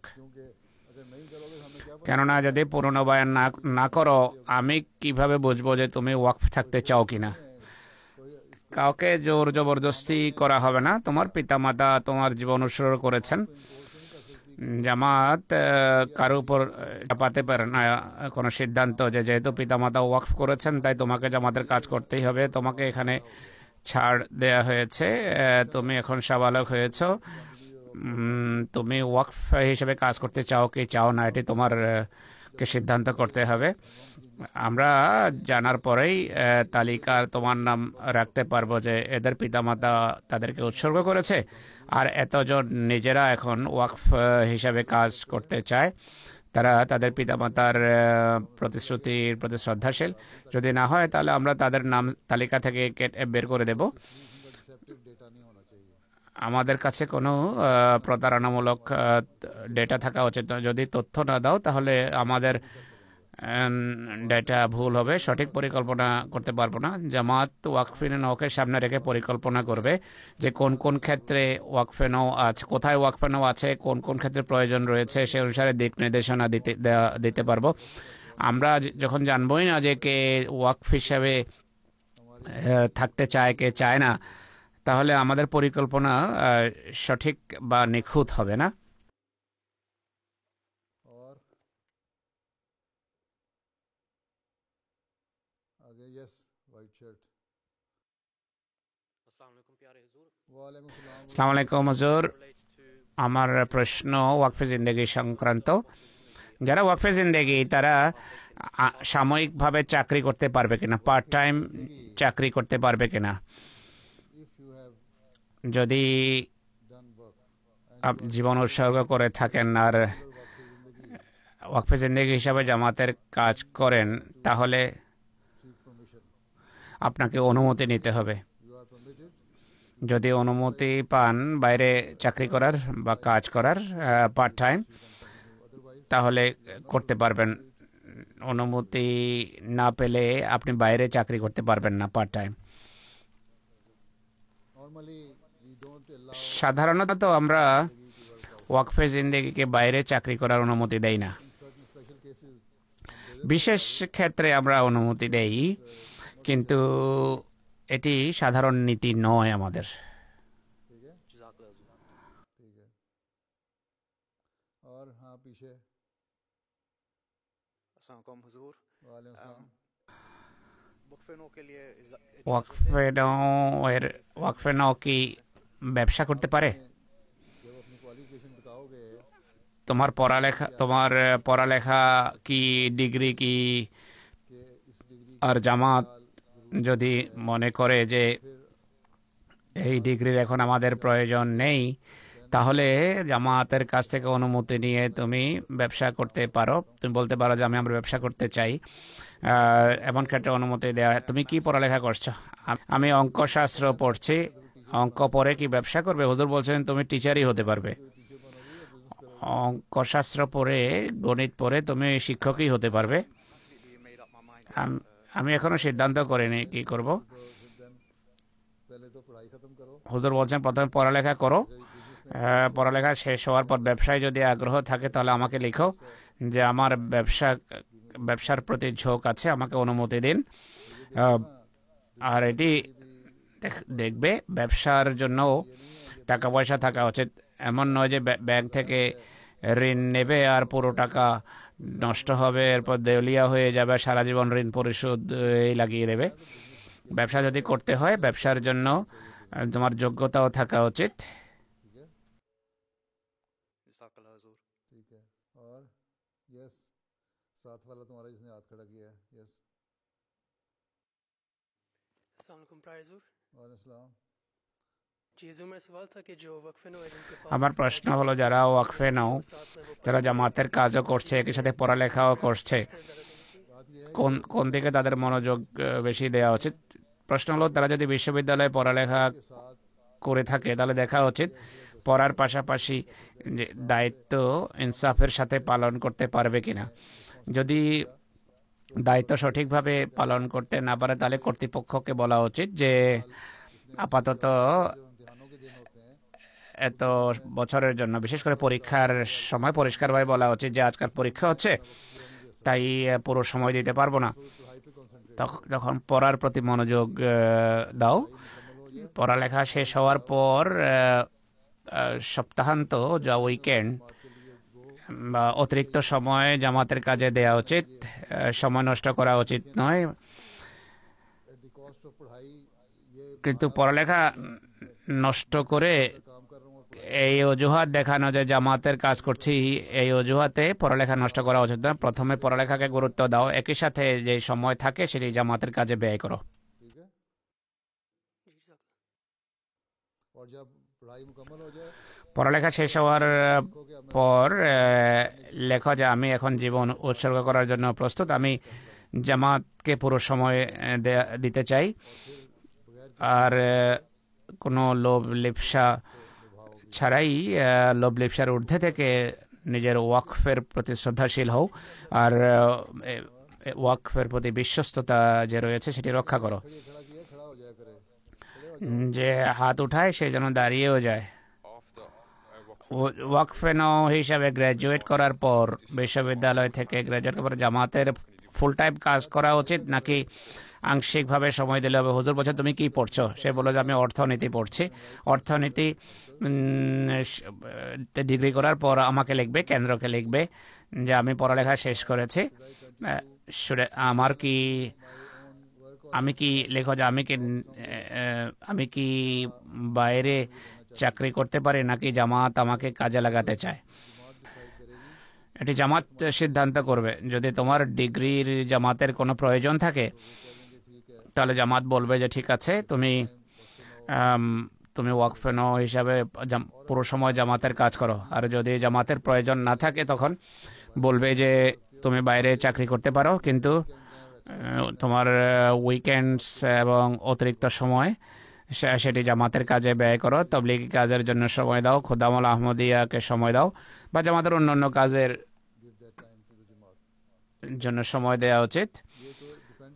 কেননা যদি পুনর্নবায়ন না না করো, আমি কীভাবে বুঝব যে তুমি ওয়াকফ থাকতে চাও কিনা? কাউকে জোর জবরদস্তি করা হবে না। তোমার পিতামাতা তোমার জীবন উৎসর্গ করেছেন। জামাত কারও উপর চাপাতে পারে না কোনো সিদ্ধান্ত যে যেহেতু পিতামাতা ওয়াকফ করেছেন, তাই তোমাকে জামাতের কাজ করতেই হবে। তোমাকে এখানে ছাড় দেয়া হয়েছে তুমি এখন সাবালক হয়েছ। তুমি ওয়াকফ হিসেবে কাজ করতে চাও কি চাও না, এটি তোমার কে সিদ্ধান্ত করতে হবে। আমরা জানার পরেই তালিকার তোমার নাম রাখতে পারব যে এদের পিতামাতা তাদেরকে উৎসর্গ করেছে। আর এতজন নিজেরা এখন ওয়াকফ হিসাবে কাজ করতে চায়, তারা তাদের পিতামাতার প্রতিশ্রুতির প্রতি শ্রদ্ধাশীল। যদি না হয়, তাহলে আমরা তাদের নাম, তালিকা থেকে বের করে দেব। আমাদের কাছে কোনো প্রতারণামূলক ডেটা থাকা উচিত যদি তথ্য না দাও, তাহলে আমাদের ডেটা ভুল হবে, সঠিক পরিকল্পনা করতে পারব না। জামাত ওয়াকফিন নৌকে সামনে রেখে পরিকল্পনা করবে যে কোন কোন ক্ষেত্রে ওয়াকফে নৌ আছে কোথায় ওয়াকফে নৌ আছে, কোন কোন ক্ষেত্রে প্রয়োজন রয়েছে, সে অনুসারে দিক নির্দেশনা দিতে দিতে পারব। আমরা যখন জানবোই না যে কে ওয়াকফ হিসাবে থাকতে চায়, কে চায় না, তাহলে আমাদের পরিকল্পনা সঠিক বা নিখুঁত হবে না। সালাম আলাইকুম, হজুর। আমার প্রশ্ন, ওয়াকফে জিন্দেগি সংক্রান্ত। যারা ওয়াকফে জিন্দেগি, তারা সাময়িকভাবে চাকরি করতে পারবে কিনা? পার্ট টাইম চাকরি করতে পারবে কিনা? যদি জীবন উৎসর্গ করে থাকেন আর ওয়াকফে জিন্দেগি হিসাবে জামাতের কাজ করেন, তাহলে আপনাকে অনুমতি নিতে হবে। যদি অনুমতি পান বাইরে চাকরি করার বা কাজ করার পার্ট টাইম তাহলে করতে পারবেন। অনুমতি না পেলে আপনি বাইরে চাকরি করতে পারবেন না পার্ট টাইম সাধারণত আমরা ওয়াকফে জিন্দেগিকে বাইরে চাকরি করার অনুমতি দেই না। বিশেষ ক্ষেত্রে আমরা অনুমতি দেই, কিন্তু এটি সাধারণ নীতি নয় আমাদের। কি ব্যবসা করতে পারে তোমার পড়ালেখা তোমার পড়ালেখা কি ডিগ্রি কি আর জামাত যদি মনে করে যে এই ডিগ্রির এখন আমাদের প্রয়োজন নেই, তাহলে জামাতের কাছ থেকে অনুমতি নিয়ে তুমি ব্যবসা করতে পারো। তুমি বলতে পারো যে আমি আমার ব্যবসা করতে চাই। এমন ক্ষেত্রে অনুমতি দেওয়া। তুমি কি পড়ালেখা করছ? আমি অঙ্কশাস্ত্র পড়ছি। অঙ্ক পরে কি ব্যবসা করবে? হুজুর বলছেন তুমি টিচারই হতে পারবে। অঙ্কশাস্ত্র পড়ে, গণিত পড়ে তুমি শিক্ষকই হতে পারবে। আমি এখনও সিদ্ধান্ত করিনি কি করব। হুজুর বলছেন, প্রথমে পড়ালেখা করো। পড়ালেখা শেষ হওয়ার পর ব্যবসায় যদি আগ্রহ থাকে, তাহলে আমাকে লিখো যে আমার ব্যবসা, ব্যবসার প্রতি ঝোঁক আছে, আমাকে অনুমতি দিন। আর এটি দেখবে, ব্যবসার জন্য টাকা পয়সা থাকা উচিত। এমন নয় যে ব্যাংক থেকে ঋণ নেবে আর পুরো টাকা নষ্ট হবে, এরপর দেউলিয়া হয়ে যাবে, সারা জীবন ঋণ পরিশোধ লাগিয়ে দেবে। ব্যবসা যদি করতে হয়, ব্যবসার জন্য তোমার যোগ্যতাও থাকা উচিত। আসসালামু আলাইকুম আমার প্রশ্ন হলো, যারা ওয়াকফে নাও তারা জামাতের কাজও করছে, একই সাথে পড়ালেখাও করছে, কোন কোন দিকে তাদের মনোযোগ বেশি দেওয়া উচিত? প্রশ্ন হলো, তারা যদি বিশ্ববিদ্যালয়ে পড়ালেখা করে থাকে, তাহলে দেখা উচিত পড়ার পাশাপাশি যে দায়িত্ব ইনসাফের সাথে পালন করতে পারবে কিনা। যদি দায়িত্ব সঠিকভাবে পালন করতে না পারে, তাহলে কর্তৃপক্ষকে বলা উচিত যে আপাতত এত বছরের জন্য, বিশেষ করে পরীক্ষার সময় পরিষ্কারভাবে বলা উচিত যে আজকাল পরীক্ষা হচ্ছে, তাই পুরো সময় দিতে পারব না। তখন পড়ার প্রতি মনোযোগ দাও। পড়ালেখা শেষ হওয়ার পর সপ্তাহান্ত যা উইকেন্ড বা অতিরিক্ত সময় জামাতের কাজে দেওয়া উচিত সময় নষ্ট করা উচিত নয়। কিন্তু পড়ালেখা নষ্ট করে এই অজুহাত দেখানো যে জামাতের কাজ করছি এই অজুহাতে পড়ালেখা নষ্ট করা উচিত না। প্রথমে পড়ালেখাকে গুরুত্ব দাও। একই সাথে যে সময় থাকে সেটি জামাতের কাজে ব্যয় করো। পড়ালেখা শেষ হওয়ার পর লেখা যে আমি এখন জীবন উৎসর্গ করার জন্য প্রস্তুত। আমি জামাতকে পুরো সময় দিতে চাই। আর কোনো লোভ লিপসা ছাড়াই লোভ লিপসার ঊর্ধ্বে থেকে নিজের ওয়াকফের প্রতি শ্রদ্ধাশীল হও আর ওয়াকফের প্রতি বিশ্বস্ততা যে রয়েছে সেটি রক্ষা করো। যে হাত উঠায় সে যেন দাঁড়িয়েও যায়। ওয়াকফেনো হিসাবে গ্র্যাজুয়েট করার পর বিশ্ববিদ্যালয় থেকে গ্র্যাজুয়েট করার পর জামাতের ফুল টাইম কাজ করা উচিত নাকি আংশিকভাবে সময় দিলে হবে। হুজুর বলছে, তুমি কি পড়ছো? সে বলল যে, আমি অর্থনীতি পড়ছি। অর্থনীতি ডিগ্রি করার পর আমাকে লিখবে, কেন্দ্রকে লিখবে, যে আমি পড়ালেখা শেষ করেছি। আমার কি, আমি কি লেখো যে, আমি কি আমি কি বাইরে চাকরি করতে পারি নাকি জামাত আমাকে কাজে লাগাতে চায়? এটি জামাত সিদ্ধান্ত করবে। যদি তোমার ডিগ্রির জামাতের কোনো প্রয়োজন থাকে তাহলে জামাত বলবে যে, ঠিক আছে, তুমি তুমি ওয়াকফেনো হিসাবে পুরো সময় জামাতের কাজ করো। আর যদি জামাতের প্রয়োজন না থাকে, তখন বলবে যে, তুমি বাইরে চাকরি করতে পারো, কিন্তু তোমার উইকেন্ডস এবং অতিরিক্ত সময় সেটি জামাতের কাজে ব্যয় করো। তবলিগি কাজের জন্য সময় দাও, খোদামল আহমদিয়াকে সময় দাও বা জামাতের অন্যান্য কাজের জন্য সময় দেওয়া উচিত।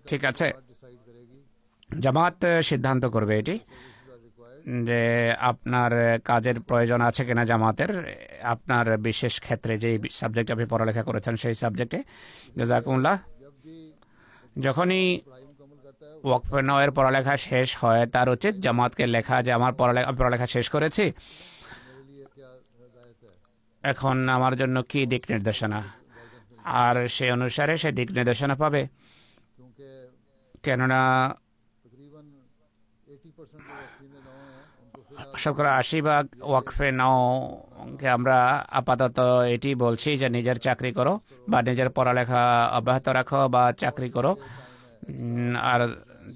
ঠিক আছে? জামাত সিদ্ধান্ত করবে এটি, যে আপনার কাজের প্রয়োজন আছে কিনা জামাতের। আপনার বিশেষ ক্ষেত্রে যে সাবজেক্টে আপনি পড়ালেখা করেছেন, সেই সাবজেক্টে জাজাকুমুল্লাহ, যখনই ওয়াকফেনয়ের পড়ালেখা শেষ হয়, তার উচিত জামাতকে লেখা যে, আমার পড়ালেখা পড়ালেখা শেষ করেছি। এখন আমার জন্য কি দিক নির্দেশনা? আর সে অনুসারে সে দিক নির্দেশনা পাবে। কেননা শতকরা আশি ভাগ ওয়াকফে নকে আমরা আপাতত এটি বলছি যে নিজের চাকরি করো বা নিজের পড়ালেখা অব্যাহত রাখো বা চাকরি করো। আর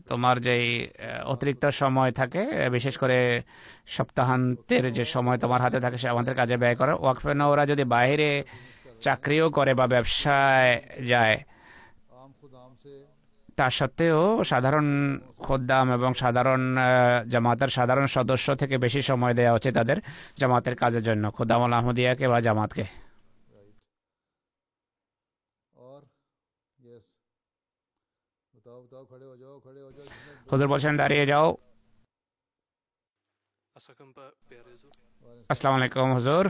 তোমার যেই অতিরিক্ত সময় থাকে, বিশেষ করে সপ্তাহান্তের যে সময় তোমার হাতে থাকে সে আমাদের কাজে ব্যয় করো। ওয়াকফে ওরা যদি বাইরে চাকরিও করে বা ব্যবসায় যায় তা সত্ত্বেও সাধারণ খোদ্দাম এবং সাধারণ জামাতের সাধারণ সদস্য থেকে বেশি সময় দেওয়া হচ্ছে তাদের জামাতের কাজের জন্য। খোদ্দামুল আহমদিয়াকে বা জামাতকে? হুজুর বলছেন দাঁড়িয়ে যাও। আসসালামু আলাইকুম হুজুর।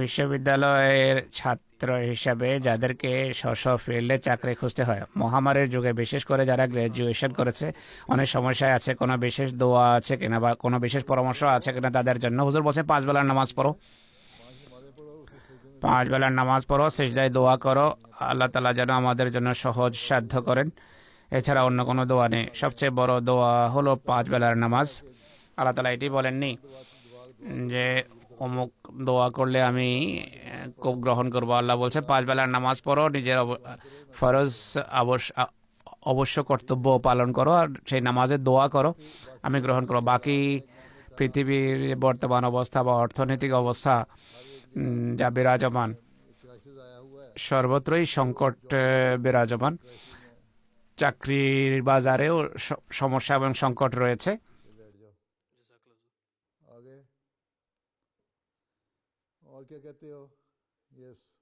বিশ্ববিদ্যালয়ের ছাত্র হিসাবে যাদেরকে স্ব ফিল্ডে চাকরি খুঁজতে হয়। মহামারীর যুগে বিশেষ করে যারা গ্র্যাজুয়েশন করেছে, অনেক সমস্যায় আছে, কোনো বিশেষ দোয়া আছে কিনা বা কোনো বিশেষ পরামর্শ আছে কিনা তাদের জন্য। হুজুর বলছে, পাঁচ বেলার নামাজ পড়ো। পাঁচ বেলার নামাজ পড়ো, সেজদায় দোয়া করো। আল্লাহ তালা যেন আমাদের জন্য সহজ সাধ্য করেন। এছাড়া অন্য কোনো দোয়া নেই। সবচেয়ে বড় দোয়া হলো পাঁচ বেলার নামাজ। আল্লাহ তালা এটি বলেননি যে অমুক দোয়া করলে আমি খুব গ্রহণ করব। আল্লাহ বলছে, পাঁচ বেলার নামাজ পড়ো, নিজের ফরজ অবশ্য অবশ্য কর্তব্য পালন করো, আর সেই নামাজে দোয়া করো, আমি গ্রহণ করো বাকি পৃথিবীর বর্তমান অবস্থা বা অর্থনৈতিক অবস্থা যা বিরাজমান, সর্বত্রই সংকট বিরাজমান। চাকরির বাজারেও সমস্যা এবং সংকট রয়েছে। Is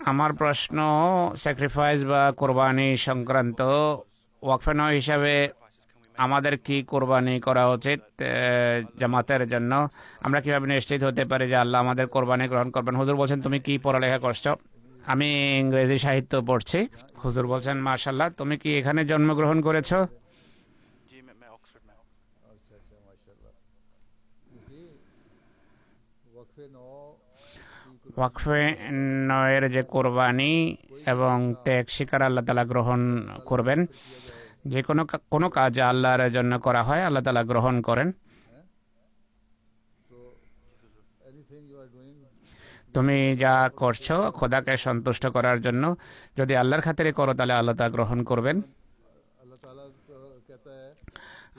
আমার প্রশ্ন স্যাক্রিফাইস বা কোরবানি সংক্রান্ত ওয়াকফেন হিসাবে আমাদের কি কোরবানি করা উচিত আহ, জামাতের জন্য? আমরা কীভাবে নিশ্চিত হতে পারি যে আল্লাহ আমাদের কোরবানি গ্রহণ করবেন? হুজুর বলছেন তুমি কি পড়ালেখা করছ? আমি ইংরেজি সাহিত্য পড়ছি। হুজুর বলছেন মাশাল্লাহ তুমি কি এখানে জন্মগ্রহণ করেছ? ওয়াকফে নয়ের যে কোরবানি এবং ত্যাগ শিকার আল্লাহ তালা গ্রহণ করবেন, যে কোনো কোনো কাজ আল্লাহর জন্য করা হয়, আল্লাহ তালা গ্রহণ করেন। তুমি যা করছ খোদাকে সন্তুষ্ট করার জন্য, যদি আল্লাহর খাতিরে করো তাহলে আল্লাহ তা গ্রহণ করবেন।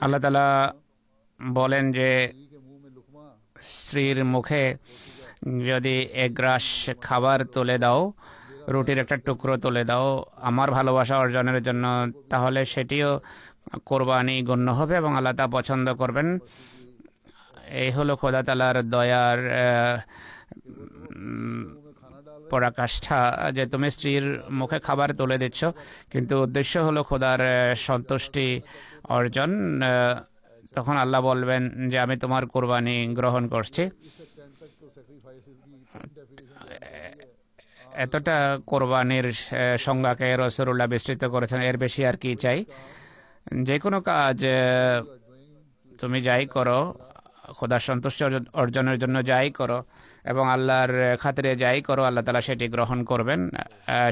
আল্লাহ তালা বলেন যে, স্ত্রীর মুখে যদি এক গ্রাস খাবার তুলে দাও, রুটির একটা টুকরো তুলে দাও আমার ভালোবাসা অর্জনের জন্য, তাহলে সেটিও কোরবানি গণ্য হবে এবং আল্লাহ তা পছন্দ করবেন। এই হলো খোদা তালার দয়ার পরাকাষ্ঠা যে তুমি স্ত্রীর মুখে খাবার তুলে দিচ্ছ। কিন্তু উদ্দেশ্য হলো খোদার সন্তুষ্টি অর্জন। তখন আল্লাহ বলবেন যে, আমি তোমার কোরবানি গ্রহণ করছি। এতটা কোরবানির সংজ্ঞাকে রসুল্লাহ বিস্তৃত করেছেন, এর বেশি আর কি চাই? যে কোনো কাজ তুমি যাই করো খোদার সন্তুষ্ট অর্জনের জন্য যাই করো, এবং আল্লাহর খাতিরে যাই করো, আল্লাহ তালা সেটি গ্রহণ করবেন।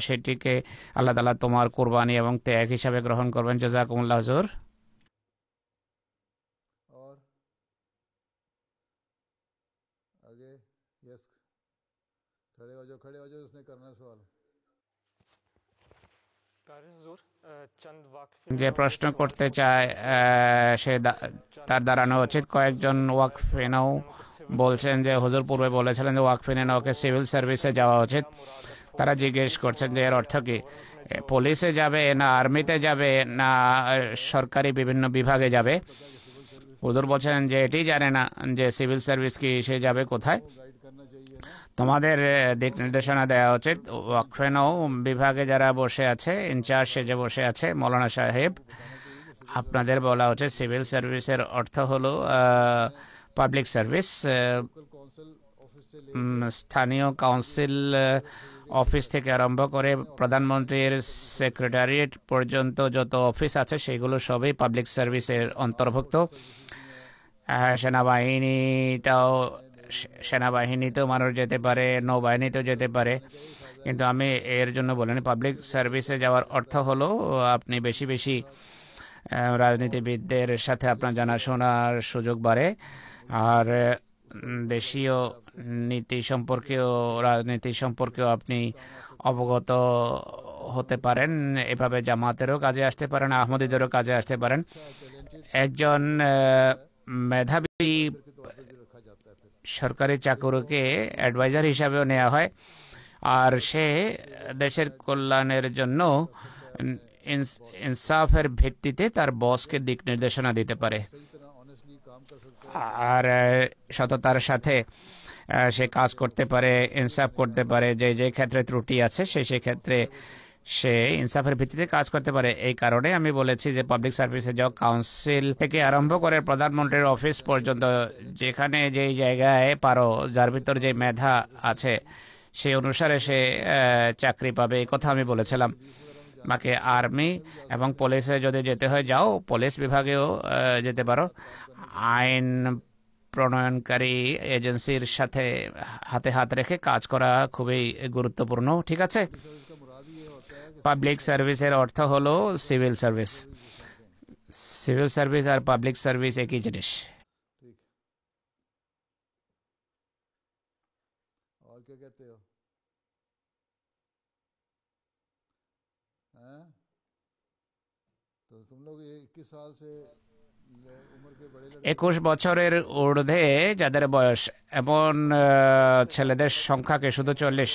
সেটিকে আল্লাহ তালা তোমার কোরবানি এবং ত্যাগ হিসাবে গ্রহণ করবেন। জাজাকুমুল্লাহ হজুর। करना है सवाल प्यारे हुजूर अ, चंद वाक्फ যে প্রশ্ন করতে চায় আহ, সে দা- তার দাঁড়ানো উচিত কয়েকজন ওয়াকফিনও বলছেন যে হুজুর পূর্বে বলেছিলেন যে ওয়াকফিনকে সিভিল সার্ভিসে যাওয়া উচিত তারা জিজ্ঞেস করছেন যে এর অর্থ কি এ, পুলিশে যাবে না আর্মিতে যাবে না আহ, সরকারি বিভিন্ন বিভাগে যাবে হুজুর বলছেন যে এটি জানে না যে সিভিল সার্ভিস কি সে যাবে কোথায় তোমাদের দিক নির্দেশনা দেওয়া উচিত। ওয়াকফেনও বিভাগে যারা বসে আছে, ইনচার্জ সেজে বসে আছে, মৌলানা সাহেব, আপনাদের বলা উচিত সিভিল সার্ভিসের অর্থ হলো পাবলিক সার্ভিস স্থানীয় কাউন্সিল অফিস থেকে আরম্ভ করে প্রধানমন্ত্রীর সেক্রেটারিয়েট পর্যন্ত যত অফিস আছে, সেগুলো সবই পাবলিক সার্ভিসের অন্তর্ভুক্ত। সেনাবাহিনীটাও সেনাবাহিনীতেও মানুষ যেতে পারে, নৌবাহিনীতেও যেতে পারে। কিন্তু আমি এর জন্য বলিনি পাবলিক সার্ভিসে যাওয়ার অর্থ হলো, আপনি বেশি বেশি রাজনীতিবিদদের সাথে আপনার জানাশোনার সুযোগ বাড়ে। আর দেশীয় নীতি সম্পর্কেও, রাজনীতি সম্পর্কেও আপনি অবগত হতে পারেন। এভাবে জামাতেরও কাজে আসতে পারেন, আহমদীদেরও কাজে আসতে পারেন। একজন মেধাবী সরকারি চাকরকে অ্যাডভাইজার হিসাবেও নেওয়া হয়। আর সে দেশের কল্যাণের জন্য ইনসাফের ভিত্তিতে তার বসকে দিক নির্দেশনা দিতে পারে। আর সততার সাথে সে কাজ করতে পারে, ইনসাফ করতে পারে, যে যে ক্ষেত্রে ত্রুটি আছে, সে সেই ক্ষেত্রে সে ইনসাফের ভিত্তিতে কাজ করতে পারে। এই কারণে আমি বলেছি যে পাবলিক সার্ভিসে জব কাউন্সিল থেকে আরম্ভ করে প্রধানমন্ত্রীর অফিস পর্যন্ত, যেখানে যেই জায়গায় পারো, যার ভিতর যে মেধা আছে, সেই অনুসারে সে চাকরি পাবে। এই কথা আমি বলেছিলাম। বাকি আর্মি এবং পুলিশে যদি যেতে হয়, যাও। পুলিশ বিভাগেও যেতে পারো। আইন প্রণয়নকারী এজেন্সির সাথে হাতে হাত রেখে কাজ করা খুবই গুরুত্বপূর্ণ। ঠিক আছে? পাবলিক সার্ভিসের অর্থ হলো সিভিল সার্ভিস সিভিল সার্ভিস আর পাবলিক সার্ভিস একই জিনিস। একুশ বছরের ঊর্ধ্বে যাদের বয়স এমন ছেলেদের সংখ্যাকে শুধু চল্লিশ।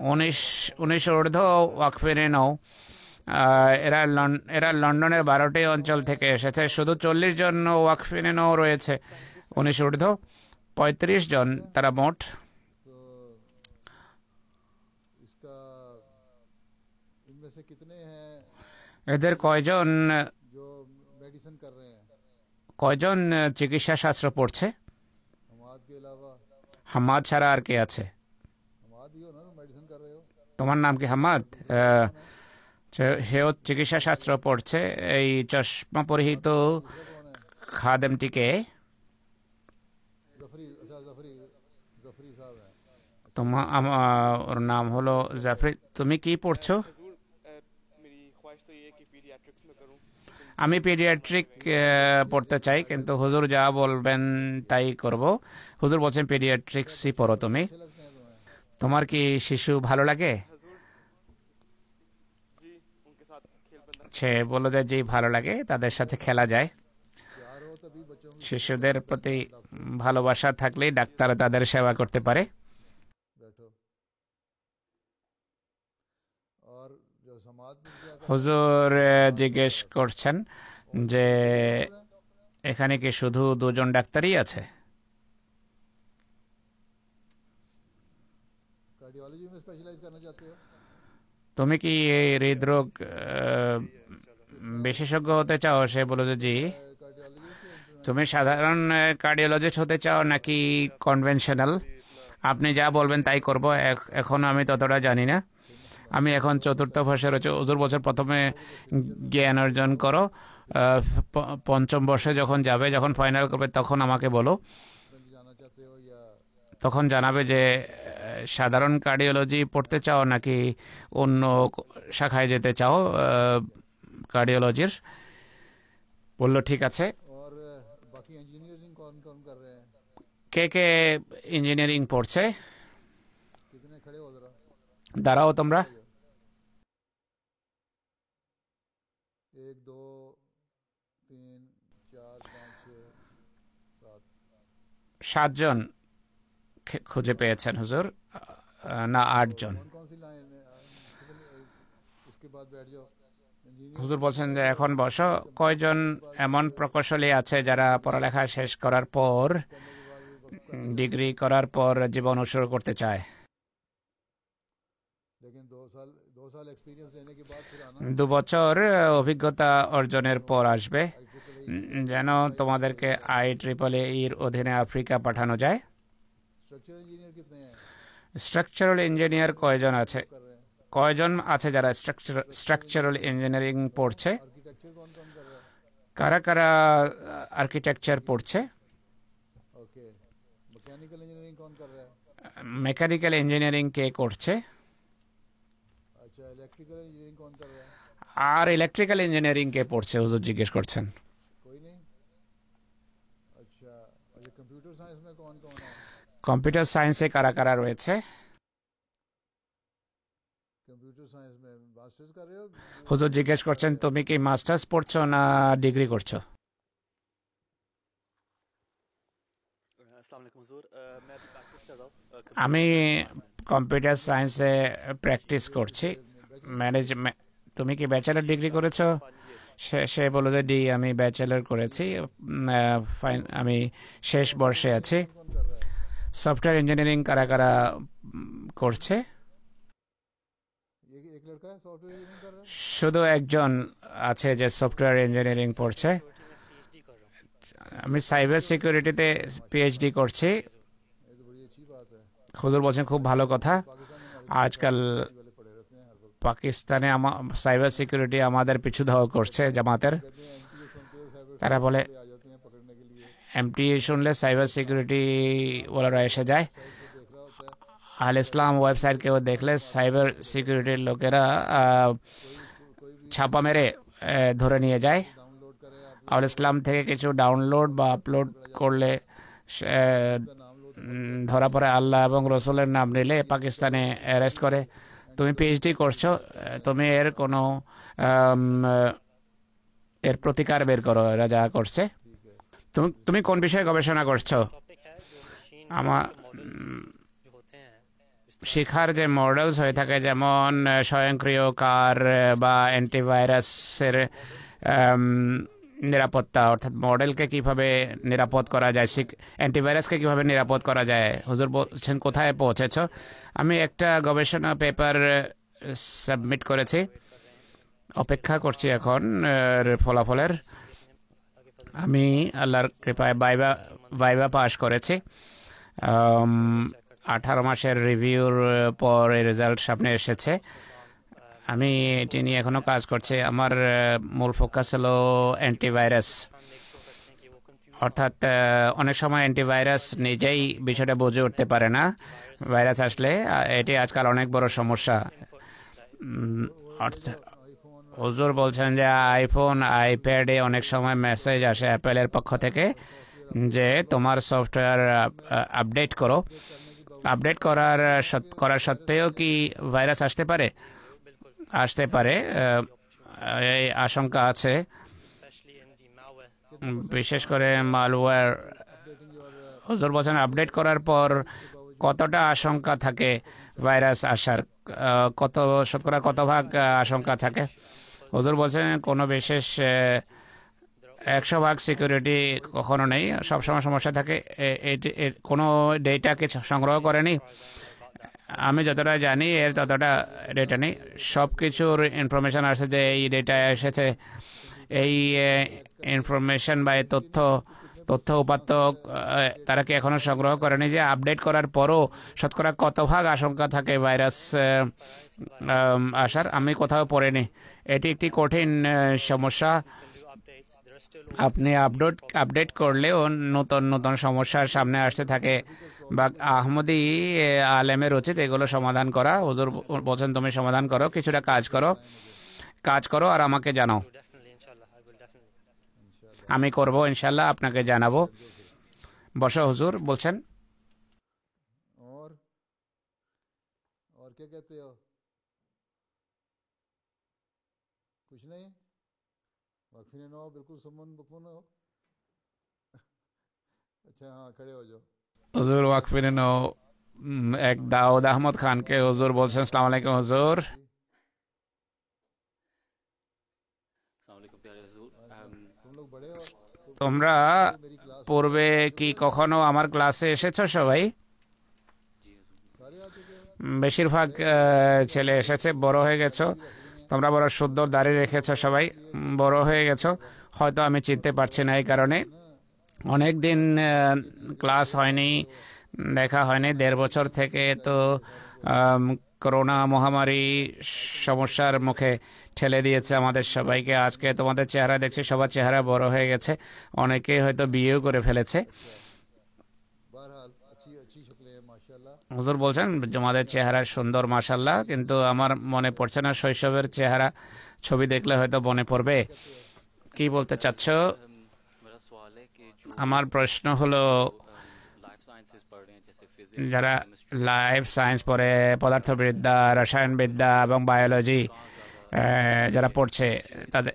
উনিশ উনিশ ঊর্ধ্ব ওয়াকফিরে এরা এরা এরা লন্ডনের বারোটি অঞ্চল থেকে এসেছে। শুধু চল্লিশ জন ওয়াকফিনে রয়েছে, উনিশ ঊর্ধ্ব। পঁয়ত্রিশ জন, তারা মোট। এদের কয়জন কয়জন চিকিৎসা শাস্ত্র পড়ছে? হামাদ ছাড়া আর কে আছে? তোমার নাম কি, হামাদ? সেও চিকিৎসাশাস্ত্র পড়ছে, এই চশমা পরিহিত খাদেমটিকে। তোমার আমার নাম হলো জাফরি তুমি কি পড়ছো? আমি পেডিয়াট্রিক পড়তে চাই, কিন্তু হুজুর যা বলবেন তাই করব। হুজুর বলছেন পেডিয়াট্রিক্সই পড়ো তুমি। তোমার কি শিশু ভালো লাগে? সে বলো যে যেই ভালো লাগে, তাদের সাথে খেলা যায়। শিশুদের প্রতি ভালোবাসা থাকলে ডাক্তার তাদের সেবা করতে পারে। হুজুর জিজ্ঞেস করছেন যে, এখানে কি শুধু দুজন ডাক্তারই আছে? তুমি কি এই হৃদরোগ বিশেষজ্ঞ হতে চাও? সে বলো যে জি। তুমি সাধারণ কার্ডিওলজিস্ট হতে চাও নাকি কনভেনশনাল আপনি যা বলবেন তাই করব। এখন আমি ততটা জানি না। আমি এখন চতুর্থ বর্ষে রয়েছে ওজুর বছর প্রথমে জ্ঞান অর্জন করো। পঞ্চম বর্ষে যখন যাবে, যখন ফাইনাল করবে, তখন আমাকে বলো। তখন জানাবে যে সাধারণ কার্ডিওলজি পড়তে চাও নাকি অন্য শাখায় যেতে চাও কার্ডিওলজির বলল ঠিক আছে। কে কে ইঞ্জিনিয়ারিং পড়ছে? দাঁড়াও তোমরা। সাতজন। খুঁজে পেয়েছেন, হুজুর? না, আটজন। হুজুর বলছেন যে, এখন বস। কয়জন এমন প্রকৌশলী আছে যারা পড়ালেখা শেষ করার পর, ডিগ্রি করার পর জীবন উৎসর্গ করতে চায়? দু বছর অভিজ্ঞতা অর্জনের পর আসবে। যেন তোমাদেরকে আই ট্রিপল এর অধীনে আফ্রিকা পাঠানো যায়। স্ট্রাকচারাল ইঞ্জিনিয়ার কয়জন আছে? কয়জন আছে যারা স্ট্রাকচারাল ইঞ্জিনিয়ারিং পড়ছে? কারা? কারা আর্কিটেকচার পড়ছে? মেকানিক্যাল ইঞ্জিনিয়ারিং কে করছে? আর ইলেকট্রিক্যাল ইঞ্জিনিয়ারিং কে পড়ছে? হুজুর জিজ্ঞেস করছেন। কম্পিউটার সায়েন্সে কারা কারা রয়েছে? হুজুর জিজ্ঞেস করছেন তুমি কি মাস্টার্স পড়ছো না ডিগ্রি করছ? আমি কম্পিউটার সায়েন্সে প্র্যাকটিস করছি। ম্যানেজমেন্ট তুমি কি ব্যাচেলার ডিগ্রি করেছ? সে বলো যে ডি আমি ব্যাচেলার করেছি। আমি শেষ বর্ষে আছি। সফটওয়্যার ইঞ্জিনিয়ারিং কারা কারা করছে? শুধু একজন আছে যে সফটওয়্যার ইঞ্জিনিয়ারিং পড়ছে। আমি সাইবার সিকিউরিটিতে পিএইচডি করছি। হুজুর বলছেন, খুব ভালো কথা। আজকাল পাকিস্তানে সাইবার সিকিউরিটি আমাদের পিছু ধাওয়া করছে জামাতের। তারা বলে এমটি শুনলে সাইবার সিকিউরিটি ওরা এসে যায়। আল ইসলাম ওয়েবসাইটকেও দেখলে সাইবার সিকিউরিটির লোকেরা ছাপা মেরে ধরে নিয়ে যায়। আল ইসলাম থেকে কিছু ডাউনলোড বা আপলোড করলে ধরা পড়ে আল্লাহ এবং রসুলের নাম নিলে পাকিস্তানে অ্যারেস্ট করে। তুমি পিএইচডি করছ, তুমি এর কোনো এর প্রতিকার বের করো, এরা যা করছে। তুমি কোন বিষয়ে গবেষণা করছ? আমার শিখার যে মডেলস হয়ে থাকে যেমন স্বয়ংক্রিয় কার বা অ্যান্টিভাইরাসের নিরাপত্তা, অর্থাৎ মডেলকে কীভাবে নিরাপদ করা যায়, শিখ অ্যান্টিভাইরাসকে কীভাবে নিরাপদ করা যায়? হুজুর বলছেন, কোথায় পৌঁছেছ? আমি একটা গবেষণা পেপার সাবমিট করেছি। অপেক্ষা করছি এখন ফলাফলের। আমি আল্লাহর কৃপায় ভাইবা ভাইবা পাস করেছি। আঠারো মাসের রিভিউর পর এই রেজাল্ট সামনে এসেছে। আমি এটি নিয়ে এখনও কাজ করছি। আমার মূল ফোকাস হলো অ্যান্টিভাইরাস অর্থাৎ অনেক সময় অ্যান্টিভাইরাস নিজেই বিষয়টা বুঝে উঠতে পারে না ভাইরাস আসলে। এটি আজকাল অনেক বড় সমস্যা। অর্থাৎ হুজুর বলছেন যে আইফোন আইপ্যাডে অনেক সময় মেসেজ আসে অ্যাপেলের পক্ষ থেকে যে, তোমার সফটওয়্যার আপডেট করো। আপডেট করার করার সত্ত্বেও কি ভাইরাস আসতে পারে? আসতে পারে এই আশঙ্কা আছে। বিশেষ করে মালওয়্যার হুজুর বলছেন আপডেট করার পর কতটা আশঙ্কা থাকে ভাইরাস আসার? কত, শতকরা কত ভাগ আশঙ্কা থাকে? হুজুর বলছেন কোনো বিশেষ একশো ভাগ সিকিউরিটি কখনো নেই। সবসময় সমস্যা থাকে। এটি- কোনো ডেটাকে সংগ্রহ করেনি। আমি যতটা জানি, এর ততটা ডেটা নেই। সব কিছুর ইনফরমেশান আসে যে এই ডেটা এসেছে। এই ইনফরমেশান বা এই তথ্য তথ্য উপাত্ত তারা কি এখনও সংগ্রহ করেনি যে আপডেট করার পরও শতকরা কত ভাগ আশঙ্কা থাকে ভাইরাস আসার? আমি কোথাও পড়িনি। এটি একটি কঠিন সমস্যা। আপনি আপডেট আপডেট করলেও নতুন নতুন সমস্যার সামনে আসতে থাকে। বা আহমদি আলেমের উচিত এগুলো সমাধান করা। হুজুর বলছেন, তুমি সমাধান করো, কিছুটা কাজ করো। কাজ করো আর আমাকে জানাও। আমি করব ইনশাল্লাহ আপনাকে জানাবো বসো হুজুর বলছেন और और क्या कहते हो कुछ नहीं वक्फी ने हो बिल्कुल सुमन बुकमन हो अच्छा हाँ खड़े हो जाओ হুজুর ওয়াকফিরিন এক দাউদ আহমদ খানকে হুজুর বলছেন সালাম আলাইকুম হুজুর अस्सलाम তোমরা পূর্বে কি কখনো আমার ক্লাসে এসেছ সবাই? বেশিরভাগ ছেলে এসেছে, বড় হয়ে গেছো। তোমরা বড় সুন্দর দাঁড়িয়ে রেখেছো সবাই, বড় হয়ে গেছো। হয়তো আমি চিনতে পারছি না এই কারণে। অনেক দিন ক্লাস হয়নি, দেখা হয়নি। দেড় বছর থেকে তো করোনা মহামারী সমস্যার মুখে ঠেলে দিয়েছে আমাদের সবাইকে। আজকে তোমাদের চেহারা দেখছি, সবার চেহারা বড় হয়ে গেছে। অনেকেই হয়তো বিয়েও করে ফেলেছে। হুজুর বলছেন, তোমাদের চেহারা সুন্দর মাসাল্লাহ কিন্তু আমার মনে পড়ছে না, শৈশবের চেহারা ছবি দেখলে হয়তো মনে পড়বে। কি বলতে চাচ্ছ? আমার প্রশ্ন হলো, যারা লাইফ সায়েন্স পড়ে, পদার্থবিদ্যা, রসায়নবিদ্যা এবং বায়োলজি যারা পড়ছে, তাদের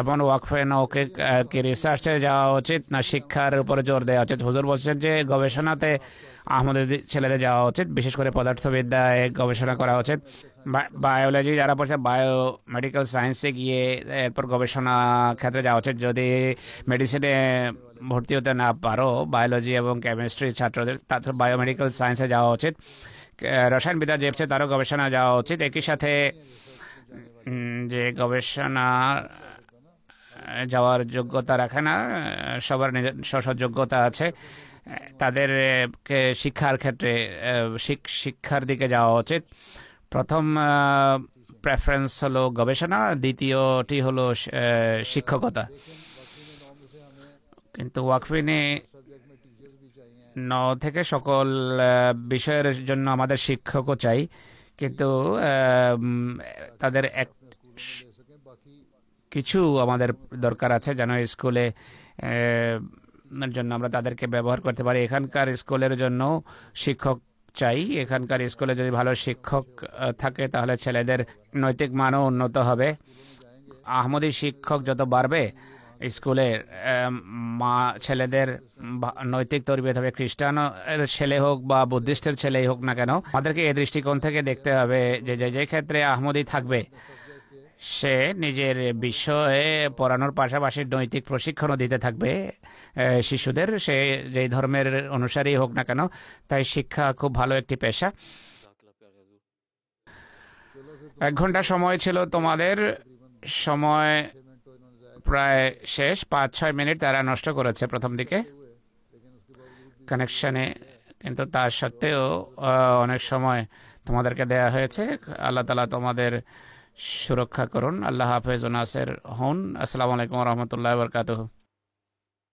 এমন ওয়াকফে ওকে কি রিসার্চে যাওয়া উচিত না শিক্ষার উপরে জোর দেওয়া উচিত? হুজুর বলছেন যে গবেষণাতে আমাদের ছেলেদের যাওয়া উচিত, বিশেষ করে পদার্থবিদ্যায় গবেষণা করা উচিত। বায়োলজি যারা পড়ছে বায়ো মেডিকেল সায়েন্সে গিয়ে এরপর গবেষণা ক্ষেত্রে যাওয়া উচিত। যদি মেডিসিনে ভর্তি হতে না পারো বায়োলজি এবং কেমিস্ট্রি ছাত্রদের তাদের বায়োমেডিক্যাল সায়েন্সে যাওয়া উচিত। রসায়নবিদ্যা যে তারও গবেষণা যাওয়া উচিত। একই সাথে যে গবেষণা যাওয়ার যোগ্যতা রাখে না সবার নিজের স্ব যোগ্যতা আছে তাদেরকে শিক্ষার ক্ষেত্রে শিক্ষার দিকে যাওয়া উচিত। প্রথম প্রেফারেন্স হলো গবেষণা, দ্বিতীয়টি হলো শিক্ষকতা। কিন্তু ওয়াকফিনে ন থেকে সকল বিষয়ের জন্য আমাদের শিক্ষকও চাই। কিন্তু তাদের এক কিছু আমাদের দরকার আছে যেন স্কুলে জন্য আমরা তাদেরকে ব্যবহার করতে পারি। এখানকার স্কুলের জন্য শিক্ষক চাই। এখানকার স্কুলে যদি ভালো শিক্ষক থাকে তাহলে ছেলেদের নৈতিক মানও উন্নত হবে। আহমদি শিক্ষক যত বাড়বে স্কুলের আহ, মা ছেলেদের নৈতিক তরবিয়ত হবে খ্রিস্টান ছেলে হোক বা বুদ্ধিস্টের ছেলেই হোক না কেন আমাদেরকে এই দৃষ্টিকোণ থেকে দেখতে হবে যে যে ক্ষেত্রে আহমদি থাকবে সে নিজের বিষয়ে পড়ানোর পাশাপাশি নৈতিক প্রশিক্ষণও দিতে থাকবে। শিশুদের সে যেই ধর্মের অনুসারী হোক না কেন তাই শিক্ষা খুব ভালো একটি পেশা। এক ঘণ্টা সময় ছিল তোমাদের সময় প্রায় শেষ, পাঁচ, ছয় মিনিট তারা নষ্ট করেছে প্রথম দিকে। কানেকশানে কিন্তু তা সত্ত্বেও অনেক সময় তোমাদেরকে দেয়া হয়েছে। আল্লাহ তালা তোমাদের সুরক্ষা করুন। আল্লাহ হাফেজ নাসের হন। আসসালামু আলাইকুম রহমতুল্লাহ বরকাতহ।